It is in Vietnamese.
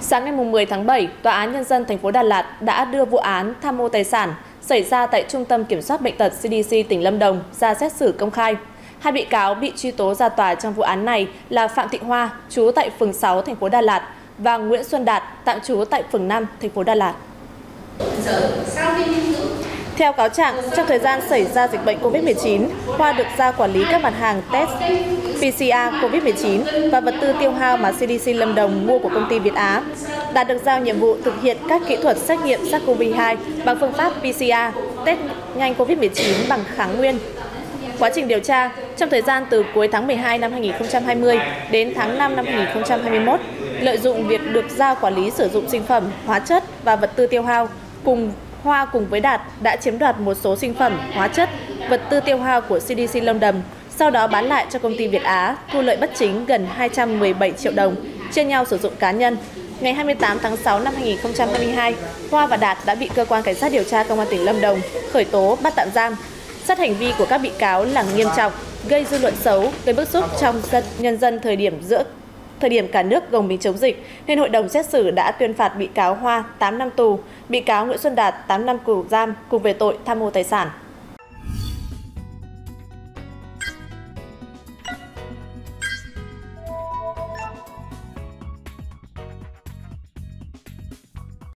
sáng ngày 10 tháng 7 tòa án nhân dân tp đà lạt đã đưa vụ án tham mô tài sản xảy ra tại trung tâm kiểm soát bệnh tật cdc tỉnh lâm đồng ra xét xử công khai. Hai bị cáo bị truy tố ra tòa trong vụ án này là phạm thị hoa, chú tại phường 6 thành phố đà lạt, và nguyễn xuân đạt, tạm trú tại phường 5 thành phố đà lạt theo cáo trạng, trong thời gian xảy ra dịch bệnh covid 19 hoa được giao quản lý các mặt hàng test pcr covid 19 và vật tư tiêu hao mà cdc lâm đồng mua của công ty việt á. Đạt được giao nhiệm vụ thực hiện các kỹ thuật xét nghiệm sars cov 2 bằng phương pháp pcr test nhanh covid 19 bằng kháng nguyên. Quá trình điều tra, trong thời gian từ cuối tháng 12 năm 2020 đến tháng 5 năm 2021 lợi dụng việc được giao quản lý sử dụng sinh phẩm, hóa chất và vật tư tiêu hao cùng hoa cùng với đạt đã chiếm đoạt một số sinh phẩm hóa chất vật tư tiêu hao của cdc lâm đồng sau đó bán lại cho công ty việt á thu lợi bất chính gần 217 triệu đồng chia nhau sử dụng cá nhân. Ngày 28 tháng 6 năm 2022 hoa và đạt đã bị cơ quan cảnh sát điều tra công an tỉnh lâm đồng khởi tố bắt tạm giam. Xét hành vi của các bị cáo là nghiêm trọng gây dư luận xấu gây bức xúc trong dân, nhân dân thời điểm giữa thời điểm cả nước gồng mình chống dịch, nên hội đồng xét xử đã tuyên phạt bị cáo hoa tám năm tù, bị cáo nguyễn xuân đạt tám năm tù giam cùng về tội tham mô tài sản.